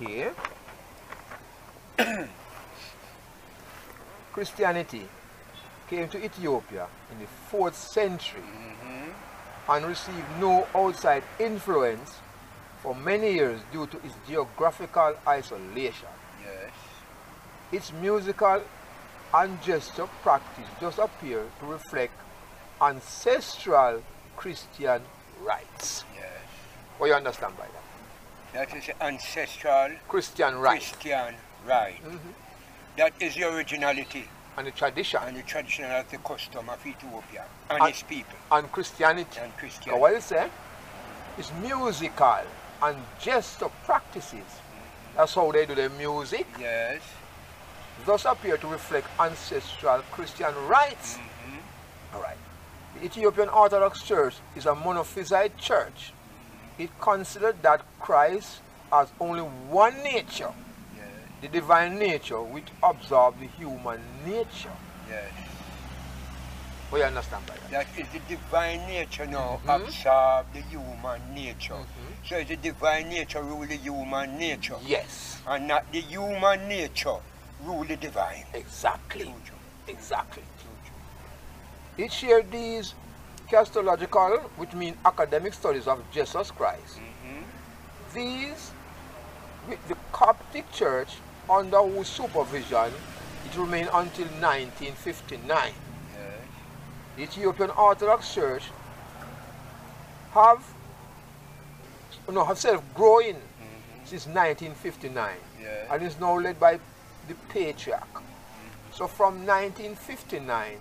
Okay. Christianity came to Ethiopia in the 4th century mm-hmm. and received no outside influence for many years due to its geographical isolation. Yes. Its musical and gesture practice does appear to reflect ancestral Christian rites. Yes. What you understand by that? That is ancestral Christian rites Christian right. Mm-hmm. That is the originality and the tradition and the tradition of the custom of Ethiopia and And- its people and Christianity. and So Christianity. what it say? It's musical and gesture practices. Mm-hmm. That's how they do their music. Yes. Thus appear to reflect ancestral Christian rites. Mm-hmm. All right. The Ethiopian Orthodox Church is a monophysite church. It considered that Christ has only one nature, Yes. the divine nature, which absorbs the human nature. Yes. What you understand by that? That is the divine nature now Mhm. absorb the human nature. Mhm. So it's the divine nature rule the human nature. Yes, And not the human nature rule the divine. exactly. Exactly. It shared these Christological, which mean academic studies of Jesus Christ. Mhm. These, with the Coptic Church, under whose supervision it remained until 1959. Yes. The Ethiopian Orthodox Church have, no, have self-growing Mhm. since 1959 Yes. and is now led by the Patriarch. So from 1959,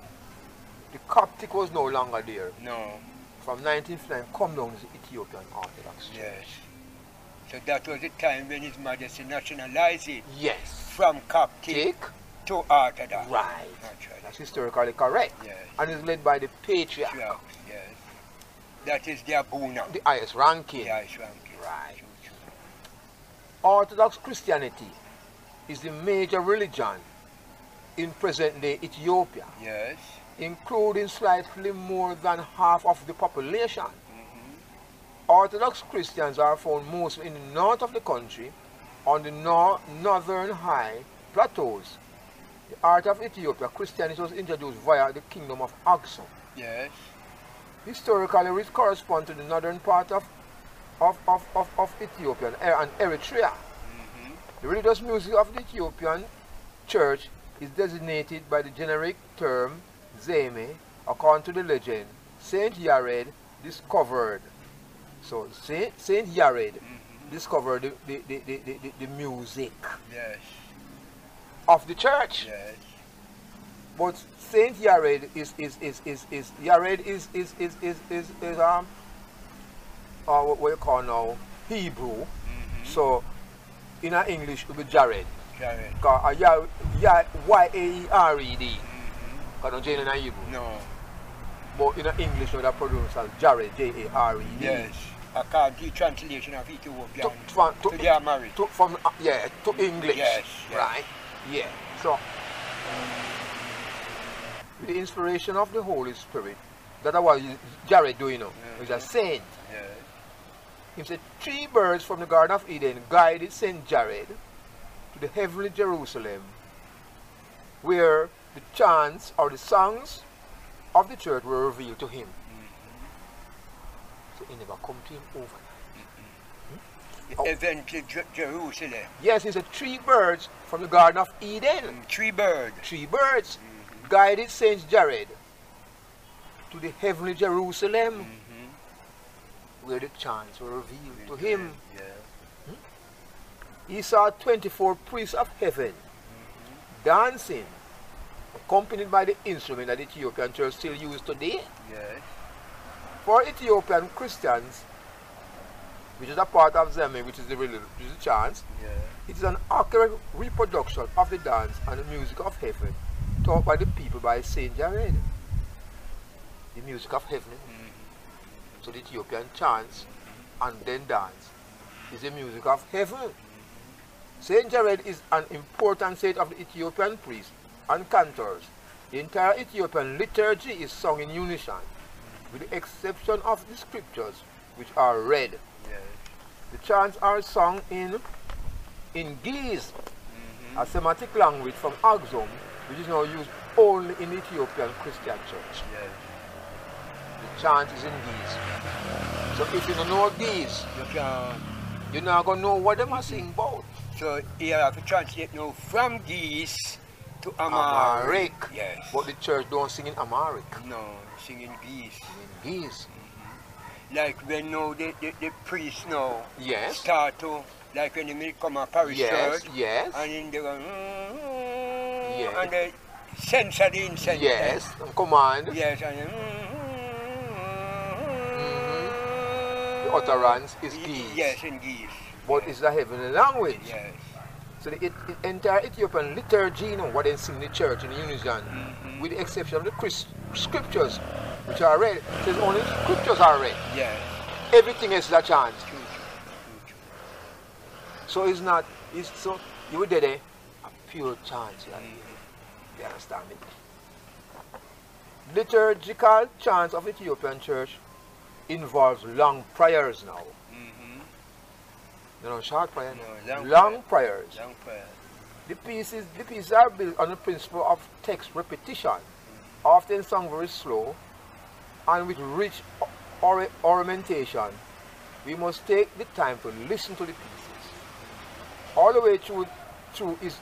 the Coptic was no longer there. No. From 1959, come down to Ethiopian Orthodox Church. Yes. So that was the time when His Majesty nationalized it Yes. from Coptic Take, to Orthodox. right. Naturally. That's historically correct. Yes. And is led by the Patriarch, Yes. Yes. That is the Abuna. the highest ranking. The ice ranking. Right. True, true. Orthodox Christianity is the major religion in present-day Ethiopia, Yes. Including slightly more than half of the population. Mhm. Orthodox Christians are found mostly in the north of the country, on the nor- northern high plateaus. The art of Ethiopia, Christianity was introduced via the kingdom of Aksum. Yes. Historically, it corresponds to the northern part of, of, of, of, of Ethiopia and Er- Eritrea. Mhm. The religious music of the Ethiopian church is designated by the generic term Zeme, according to the legend. Saint Yared discovered. So Saint, Saint Yared Mhm. discovered the, the, the, the, the, the- music Yes. of the church. Yes. But Saint Yared is is is is, is Yared is is is is is, is um uh, what we call now Hebrew. Mhm. So in our English it will be Jared. Because uh, ya, ya, Y-A-E-R-E-D. Because no in a Hebrew. No. But in a English, no, that pronounce as Jared, J-A-R-E-D. Yes. I can't the translation of Ethiopian To, from, to to, their marriage. to, from, uh, yeah, to English. Yes, yes. Right? Yeah. So, the inspiration of the Holy Spirit, that was Jared doing, you know. He's a saint. Yes. He said, three birds from the Garden of Eden guided Saint Jared to the heavenly Jerusalem, where the chants or the songs of the church were revealed to him. So he never come to him over. Mm-hmm. Oh. Eventually, Jer- Jerusalem. Yes, he said, three birds from the Garden of Eden. Mm, three birds. Three birds mm-hmm. guided Saint Jared to the heavenly Jerusalem, Mhm. where the chants were revealed to him. Yeah. Hmm? He saw 24 priests of heaven mm-hmm. dancing, accompanied by the instrument that the Ethiopian church still uses today. Yes. For Ethiopian Christians, which is a part of Zeme, which is the, relig- which is the chants, Yeah. it is an accurate reproduction of the dance and the music of heaven taught by the people by Saint Jared. The music of heaven. Mhm. So the Ethiopian chants and then dance is the music of heaven. Saint Jared is an important saint of the Ethiopian priests and cantors. The entire Ethiopian liturgy is sung in unison, with the exception of the scriptures, which are read. Yes. The chants are sung in in Ge'ez, Mhm. a Semitic language from Axum, which is now used only in Ethiopian Christian church. Yes. The chant is in Ge'ez. So if you don't know Ge'ez, You can. you're not going to know what them are sing about. So you have to translate now from Ge'ez to Amharic. Yes. But the church don't sing in Amharic. no, singing Ge'ez. In Ge'ez. Mm-hmm. Like when now the, the, the priest now Yes. start to, like when they come a parish Yes, church, yes. and then they go, mm, Yes. and they censor the incense. Eh? Yes. And command. Yes, and then, mm-hmm. The utterance is Ge'ez. Yes, in Ge'ez. But it's a heavenly language. Yes. So the it, it entire Ethiopian liturgy, you know, what they sing in the church in unison, Mhm. with the exception of the Christ, scriptures, which are read. It says only scriptures are read. Yes. Everything else is a chant. True, true, true. So it's not, it's so, you would there, a pure chant. You, know, you understand me? Liturgical chants of Ethiopian church involves long prayers now. You know, short prayer. No, long long prayers. Long prayer. The pieces, the pieces are built on the principle of text repetition, mm. often sung very slow, and with rich or- ornamentation. We must take the time to listen to the pieces. All the way through, through is,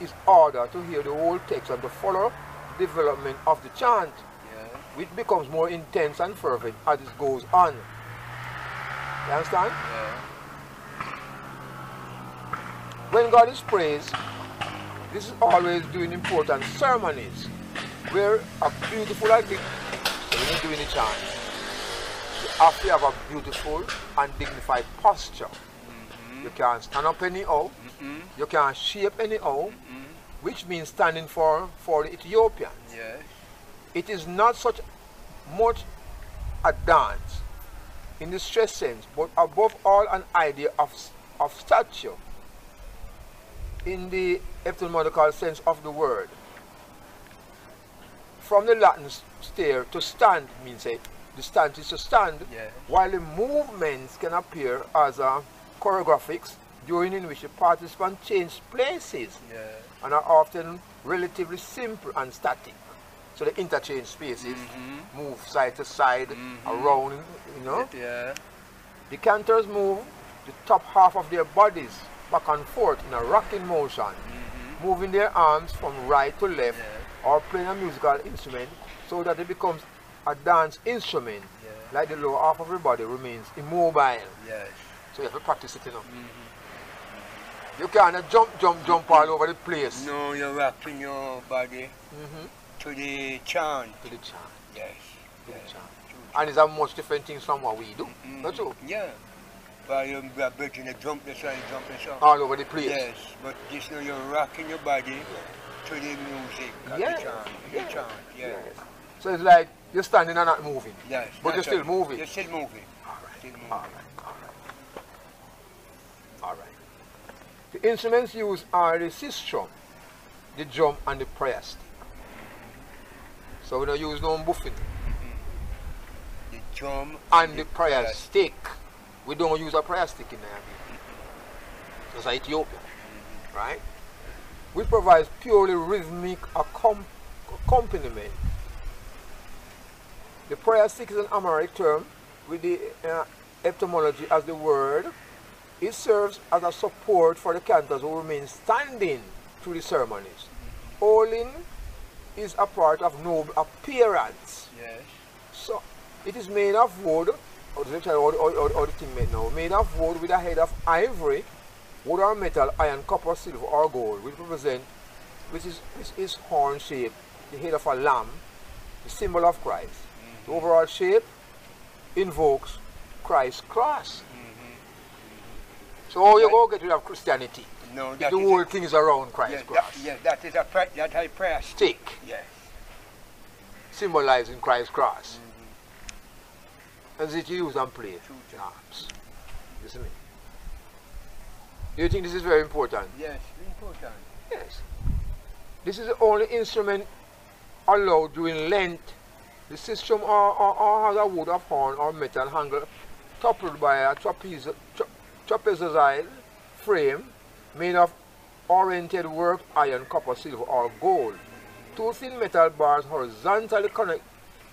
is order to hear the whole text and to follow the development of the chant, Yeah. which becomes more intense and fervent as it goes on. You understand? Yeah. When God is praised, this is always doing important ceremonies where a beautiful this, so you're doing the chant, you have to have a beautiful and dignified posture. You can't stand up anyhow, Mhm. you can't shape anyhow, Mhm. which means standing for, for the Ethiopians. Yes. It is not such much a dance in the stress sense, but above all an idea of, of stature in the etymological sense of the word. From the Latin stare to stand means it. The stance is to stand, Yes. while the movements can appear as a choreographics during in which the participants change places Yeah. and are often relatively simple and static. So they interchange spaces, Mhm. move side to side, Mhm. around, you know. Yeah. The cantors move the top half of their bodies back and forth in a rocking motion, Mhm. moving their arms from right to left Yeah. or playing a musical instrument so that it becomes a dance instrument, Yeah. like the lower half of the body remains immobile. Yes. So you have to practice it, you know. Mhm. You can't jump, jump, jump all over the place. No, you're rocking your body Mhm. to the chant. To the chant. Yes. To the chant. And it's a much different things from what we do. Mm. Not true? Yeah. But you're bridging a jump this way, jump this way. All over the place. Yes, but this now you're rocking your body to the music the chant. The chant, yeah. yes. So it's like you're standing and not moving. Yes. But you're still moving. You're still moving. All right. Still moving. All right. All right. All right. The instruments used are the sistrum, the drum, and the prayer stick. So we don't use no buffing. Mm-hmm. The drum And the prayer stick. We don't use a prayer stick in there. It's Ethiopia. Right? Which provides purely rhythmic accom- accompaniment. The prayer stick is an Amharic term with the uh, etymology as the word. It serves as a support for the cantors who remain standing through the ceremonies. Olin is a part of noble appearance. Yes. So it is made of wood, or the, or, or, or, or made now, made of wood with a head of ivory, wood or metal, iron, copper, silver, or gold, which represent, which is, which is horn shape, the head of a lamb, the symbol of Christ. The mm-hmm. overall shape invokes Christ's cross. Mm-hmm. So how you go get rid of Christianity? No, the is whole a, thing is around Christ's yes, that, cross. yes, that is a that I prayer stick. Yes. symbolizing Christ's cross. Used and played. True, true. Arms. You see me? Do you think this is very important? Yes, very important. Yes. This is the only instrument allowed during Lent. The sistrum or, or, or has a wood of horn or metal handle toppled by a tra- trapezoidal frame made of oriented work iron, copper, silver, or gold. Two thin metal bars horizontally connect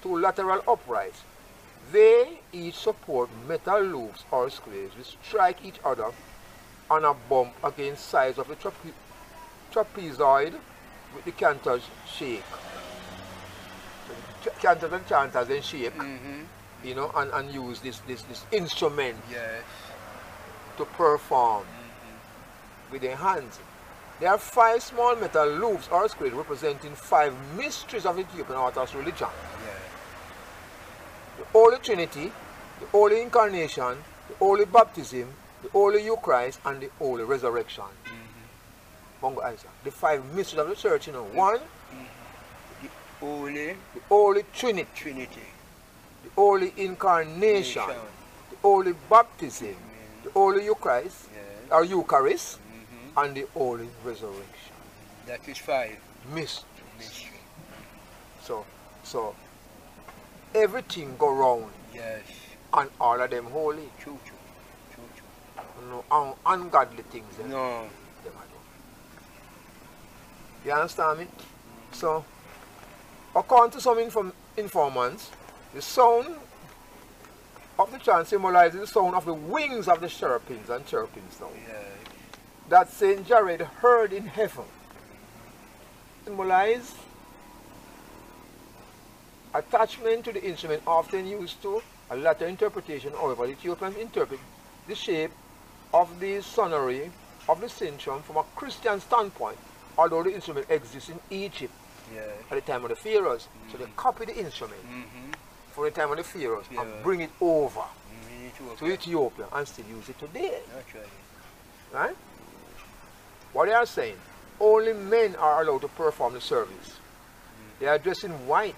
two lateral uprights. They each support metal loops or squares which strike each other on a bump against sides of the trape trapezoid with the cantors shake. So, cantors and chanters then shake, Mm-hmm. you know, and, and use this, this, this instrument Yes. to perform with their hands. There are five small metal loops or squares representing five mysteries of Ethiopian Orthodox religion. Holy Trinity, the Holy Incarnation, the Holy Baptism, the Holy Eucharist, and the Holy Resurrection. Mm-hmm. Bongo Isaac. The five mysteries of the church, you know. Mm-hmm. One, mm-hmm. The Holy the Holy Trinity, Trinity. the Holy Incarnation, Nation. the Holy Baptism, the Holy Eucharist, Yes. or Eucharist, Mm-hmm. and the Holy Resurrection. That is five. Mysteries. Mystery. So, so everything go round Yes. and all of them holy. True, true. True, true. No un- ungodly things them, No. them. You understand me? Mm-hmm. So, according to some inform- informants, the sound of the chant symbolizes the sound of the wings of the cherubims and cherubims now. Yes. That Saint Jared heard in heaven. Symbolize attachment to the instrument often used to a latter interpretation, however, the Ethiopians interpret the shape of the sonnery of the sistrum from a Christian standpoint, although the instrument exists in Egypt Yes. at the time of the pharaohs. So they copy the instrument Mm-hmm. for the time of the pharaohs Yeah. and bring it over need to. Ethiopia and still use it today. Naturally. Right? What they are saying, only men are allowed to perform the service. They are dressed in white.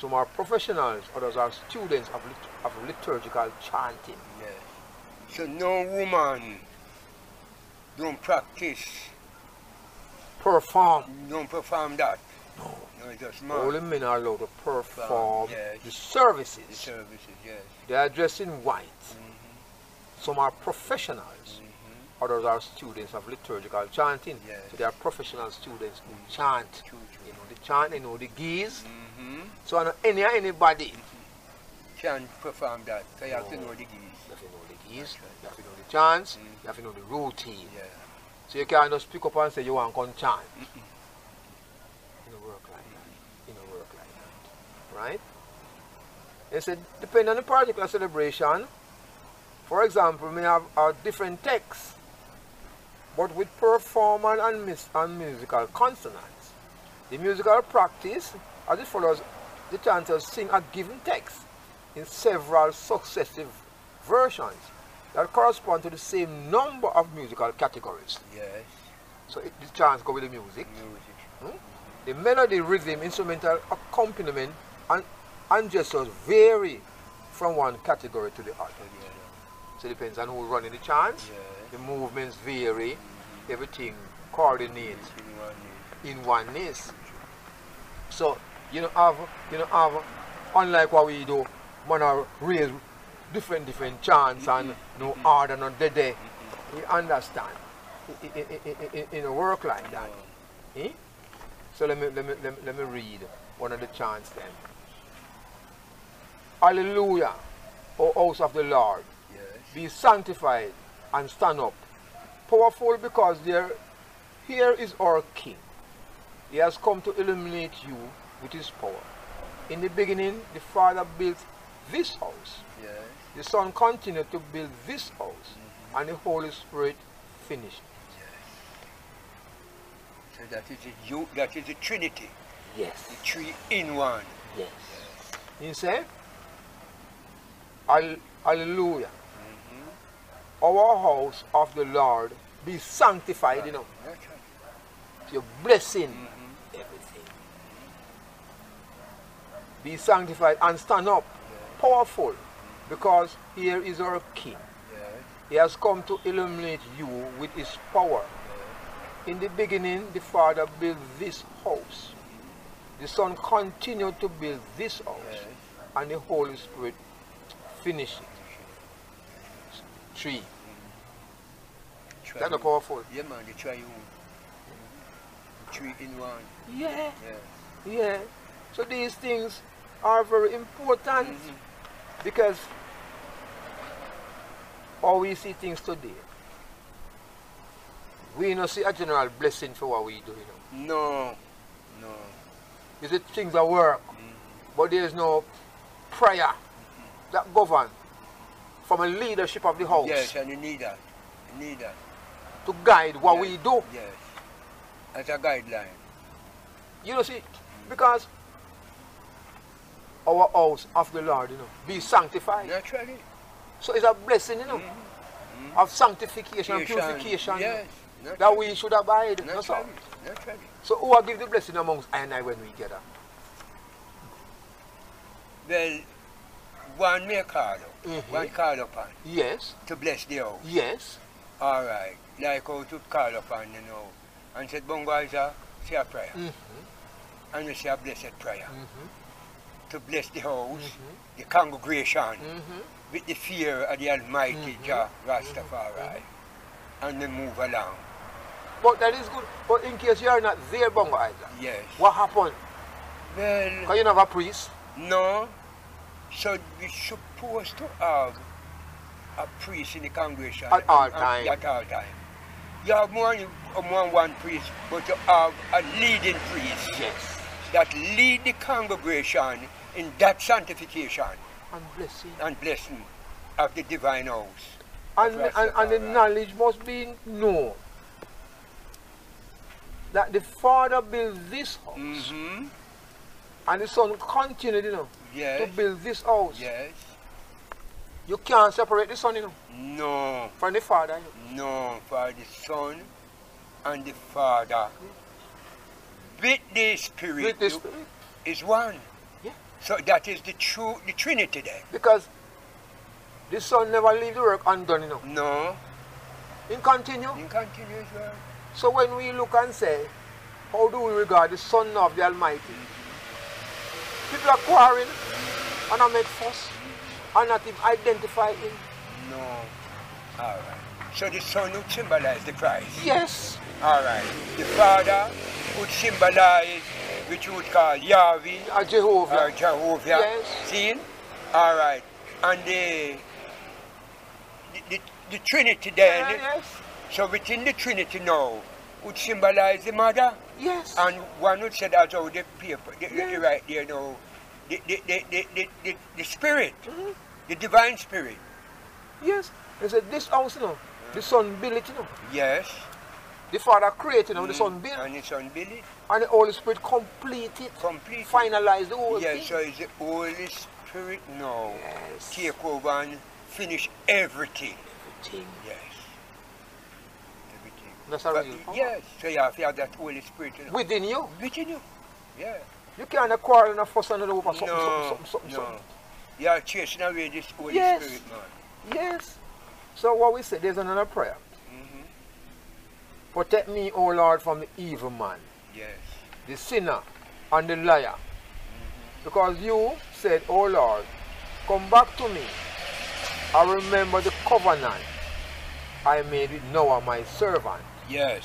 Some are professionals, others are students of, lit- of liturgical chanting. Yes. So no woman don't practice, Perform. don't perform that. No. No, it's just man. Only men are allowed to perform yes. the The services. services, yes. They are dressed in white. Mm-hmm. Some are professionals, Mm-hmm. others are students of liturgical chanting. Yes. So they are professional students who chant. True, true. know the chant, they know the Ge'ez. Mm-hmm. So any anybody Can't perform that. So you have to No. know the Ge'ez. You have to know the That's right. you have to know the chants, Mm. you have to know the routine. Yeah. So you can't just pick up and say you want to come chant. Mm-mm. It don't work like that. It don't work like that. Right? They said, depending on the particular celebration, for example, we have a different text, but with performance and, and musical consonants. The musical practice, as it follows, the chanters sing a given text in several successive versions that correspond to the same number of musical categories. Yes. So it, the chants go with the music. Music. Hmm? The melody, rhythm, instrumental accompaniment, and, and gestures vary from one category to the other. So the. So it depends on who's running the chants. Yes. The movements vary. Everything coordinates in one is. in oneness. So you know have you know have unlike what we do, man are raise different different chants and mm-hmm. no mm-hmm. order no day, We understand. It, it work like that. Oh. Eh? So let me, let, me, let, me, let me read one of the chants then. Hallelujah, O house of the Lord, Yes. be sanctified and stand up. Powerful because there, here is our King. He has come to illuminate you with his power. In the beginning, the Father built this house. Yes. The Son continued to build this house. And the Holy Spirit finished. So that is the you that is the Trinity. Yes. The three in one. Yes. He said, Hall- Hallelujah. Mm-hmm. Our house of the Lord be sanctified, you know. Your blessing, Mhm. everything. Be sanctified and stand up, powerful, because here is our King. Yes. He has come to illuminate you with his power. In the beginning, the Father built this house. The Son continued to build this house. Yes. And the Holy Spirit finished it. Three. triune. That's not powerful. Yeah, man, the triune. Three in one. Yeah, Yeah. yeah. So these things are very important Mhm. because how we see things today, we don't see a general blessing for what we do, you know. No. No. You see things that work, Mhm. but there is no prayer that govern from a leadership of the house Yes, and you need that. You need that. to guide what Yes. we do. Yes. As a guideline. You know, see, because our house of the Lord, you know, be sanctified. Naturally. So it's a blessing, you know, Mhm. of sanctification and purification Yes. that we should abide. That's all. Naturally. Naturally. So who will give the blessing amongst I and I when we gather? Well, one may call up. Mhm. One call upon Yes, to bless the house. yes, All right. Like how to call upon, you know. And said, Bongo say a prayer. Mhm. And you say a blessed prayer. Mhm. To bless the house, the congregation, Mhm. with the fear of the Almighty Mhm. Jah Rastafari. And then move along. But that is good. But in case you are not there, Bongo Isaac, Yes. what happened? Well, Because you don't have a priest. no. So we supposed to have a priest in the congregation. At all time. At all time. You have more than more than one priest, but you have a leading priest Yes. that lead the congregation in that sanctification And blessing. and blessing of the divine house. And, and, and the knowledge must be known that the Father built this house Mm-hmm. and the Son continued, you know, to build this house. Yes. You can't separate the Son, you know, No. from the Father. you know. No, for the Son and the Father. With the Spirit With the Spirit. is one. So that is the true the Trinity there. Because the Son never leave the work undone, you know. No. He continue. In continuous well. So when we look and say, how do we regard the Son of the Almighty? People are quarreling and I make fuss and not even identify him. No. All right. So the Son would symbolize the Christ. Yes. All right. The Father would symbolize which you would call Yahweh uh, A Jehovah. or Jehovah. Yes. See? All right. And the the, the, the Trinity then. Uh, yes. So within the Trinity now would symbolize the mother, Yes. and one would say that's how the paper, the, Yeah. the right there now, the, the, the, the, the, the, the spirit, Mhm. the divine spirit. Yes. They said this house, you know, the Son built it, you know. Yes. The Father created, you know, the Mm, Son built. And it's unbelief, And the Holy Spirit completed, it. complete. Finalize the whole Yes, thing. so it's the Holy Spirit now Yes. take over and finish everything. Everything. Yes. Everything. That's real power. yes, so you have to have that Holy Spirit you know, Within you. within you. Yeah. You can't quarrel and fuss another over something, no, something, something, no. something. You are chasing away this Holy Yes. Spirit, man. Yes. So what we say, there's another prayer. Hmm Protect me, O Lord, from the evil man, Yes. the sinner, and the liar. Because you said, O Lord, come back to me. I remember the covenant I made with Noah, my servant. Yes.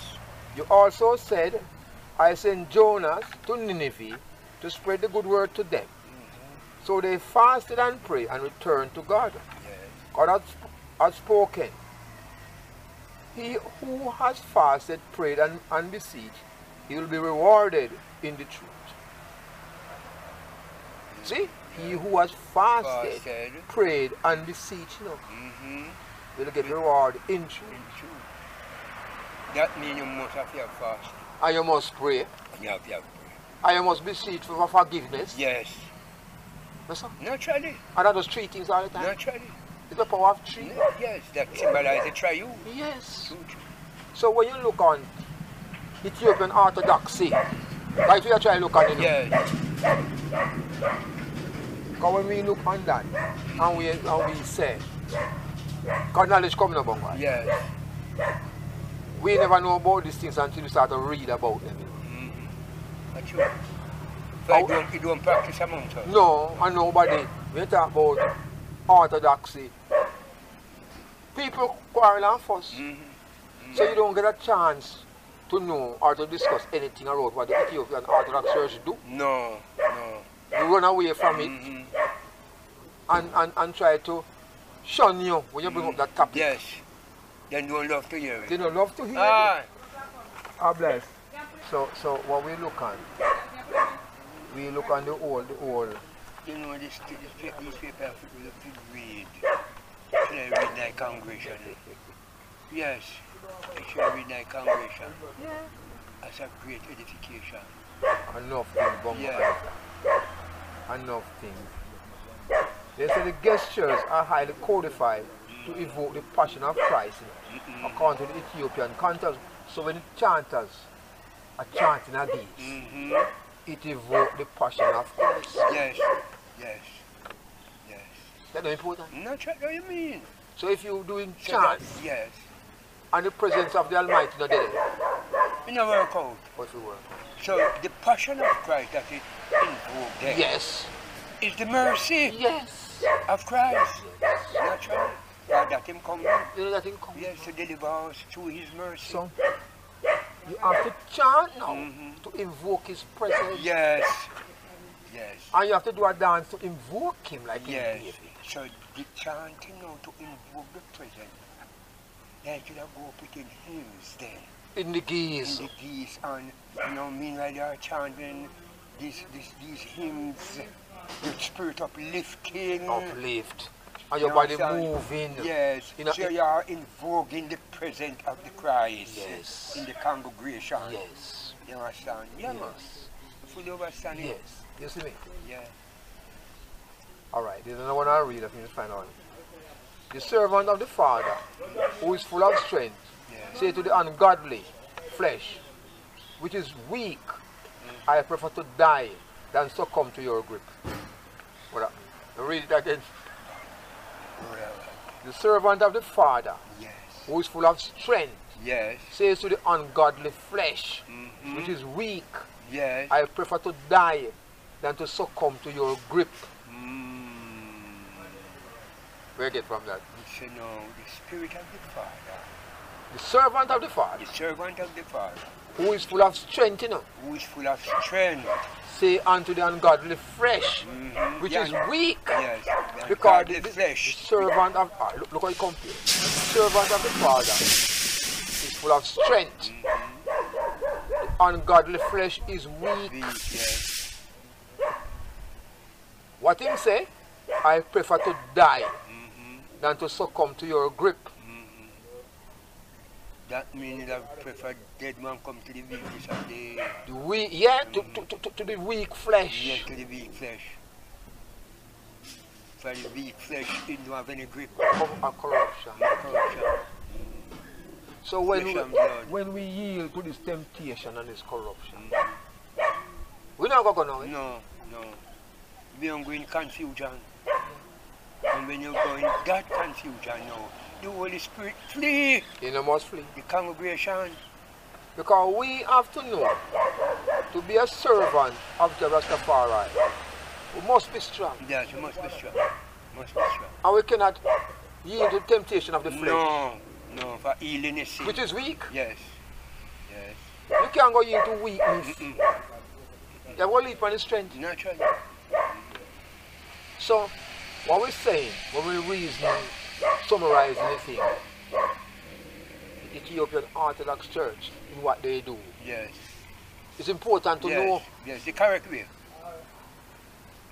You also said, I sent Jonas to Nineveh to spread the good word to them. So they fasted and prayed and returned to God. Yes. God has, has spoken. He who has fasted, prayed, and, and beseeched, he will be rewarded in the truth. See? He who has fasted, Fasted. prayed, and beseeched, you know, Mm-hmm. will get reward in truth. In truth. That means you must have your fast. And you must pray, And you have your prayer. and you must beseech for forgiveness. Yes. That's all. Naturally. And that does three things all the time. Naturally. It's the power of three. Yes. That symbolizes the triune. Yes. So when you look on Ethiopian Orthodoxy, right we are trying to look on it. Yes. Because when we look on that and we and we say, God knowledge coming about God. Yes. We never know about these things until we start to read about them. you know. Mm-hmm. That's true. So you don't, you don't practice amongst us. No, and nobody. We talk about orthodoxy. People quarrel and fuss. Mm-hmm. So you don't get a chance to know or to discuss anything about what the Ethiopian Orthodox Church do. No, no. You run away from it Mhm. and, and, and try to shun you when you bring up that topic. Yes. They don't love to hear They it. don't love to hear it. Ah, Ah, bless. So, so what we look on, we look on the old, the old. You know, this, this, this paper have to read. Should I read thy congregation? Yes. I should read thy congregation. Yeah. As a great edification. Enough things. Yeah. Enough things. They say the gestures are highly codified to evoke the passion of Christ according to the Ethiopian cantors. So when the chanters are chanting a these, Mm-hmm. it evokes the passion of Christ. Yes. Yes. Yes. That's not important. Not sure what you mean. So if you're doing that- chants yes. and the presence of the Almighty not there, It never work out. what will work? So the passion of Christ that is invoked there Yes. Is the mercy Yes. of Christ. Naturally. God that him come You know that thing comes. yes, to deliver us through his mercy. So you have to chant now Mhm. to invoke his presence. Yes. Yes. And you have to do a dance to invoke him like Yes. in David. So the chanting now to invoke the present. They could have go in hymns then. In the Ge'ez. In the Ge'ez and you know meanwhile they are chanting these these these hymns the spirit uplifting. Uplift. And your You body moving. Yes. You know, so you are invoking the presence of the Christ Yes. in the congregation. Yes. You understand? Yeah. Yes. Fully understand it. Yes. You see me? Yeah. Alright, there's another one I'll read. Let me just find out. The servant of the Father, who is full of strength, Yeah. say to the ungodly flesh, which is weak, I prefer to die than succumb to your grip. What up? Read it again. Well, The servant of the Father, yes. who is full of strength, Yes. says to the ungodly flesh, Mhm. which is weak, Yes. I prefer to die than to succumb to your grip. Mm. Where you get from that? So know, the spirit of the Father, The servant of the Father, the servant of the Father, who is full of strength, you know, who is full of strength, say unto the ungodly flesh, Mhm. which Yeah. is weak, yes, because the, the flesh, servant of ah, look, look how he compares. The servant of the Father is full of strength. The ungodly flesh is weak. weak, yes, What him say? I prefer to die than to succumb to your grip. that means I prefer dead man come to the weakness of the, The weak, yeah, to, to, to, to the weak flesh. yes, to the weak flesh. For the weak flesh, it don't have any grip, of a corruption. corruption. So when we, Flesh and blood. when we yield to this temptation and this corruption, mm-hmm. we're not going to know it. No, no. We go in confusion. And when you go in that confusion now, the Holy Spirit flee You know, must flee. the congregation. Because we have to know to be a servant of the Rastafari, we must be strong. Yes, you must be strong. Must be strong. And we cannot yield to temptation of the flesh, No, no, for healing is sin. which is weak. Yes, yes. You can't go yield to weakness. Mm-mm. You have to leap on the strength. Naturally. So, what we're saying, what we're reasoning, summarizing the thing, the Ethiopian Orthodox Church in what they do, Yes. it's important to yes. know Yes, the correct way.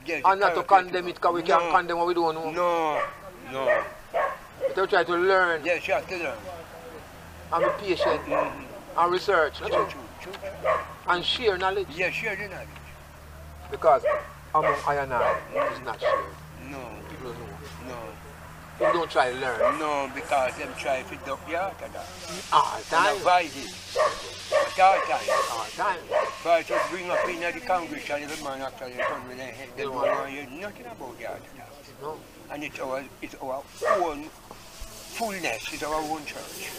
Yes, and not to condemn it because we can't condemn what we don't know. No, no. But to try to learn Yes, you have to learn. and be patient Mhm. and research True, true, true. and share knowledge Yes, share the knowledge. because among I and I it is not shared. No, People don't know. no. People don't try to learn No, because them try to duck the heart of that. all And time. avoid it. At all times. All time. But ah, to bring up in the congregation, every man actually turn with their head. They don't want to hear nothing about the of that. No. And it's our, it's our own fullness, it's our own church.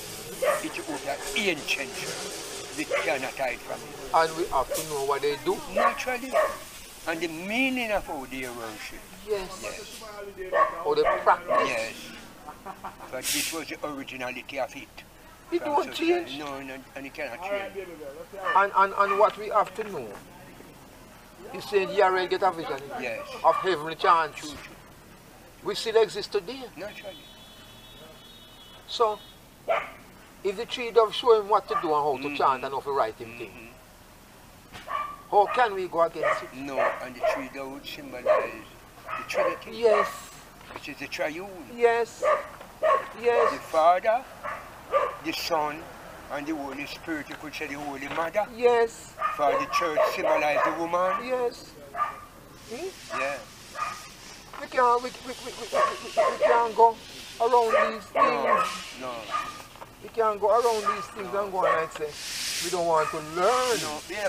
It's our ancient church. We cannot hide from it. And we have to know what they do. Naturally. And the meaning of how they worship. Yes. Yes. Or they practice. Yes. But this was the originality of it. It from don't society. change. No, no, and it cannot change. And, and, and what we have to know is saying Yared get a vision Yes. of heavenly chants. True, true. We still exist today. Naturally. So, if the tree dove show him what to do and how to Mhm. chant and how to write him thing, How can we go against it? No, and the tree that would symbolize the Trinity, Yes, which is the triune. yes, Yes. The Father, the Son, and the Holy Spirit, you could say the Holy Mother. yes, For the church symbolize the woman. yes. Hmm? Yeah. We can't, we, we, we, we, we, we, can't go around these things. no, We can't go around these things and go and say, we don't want to learn. no. Yeah,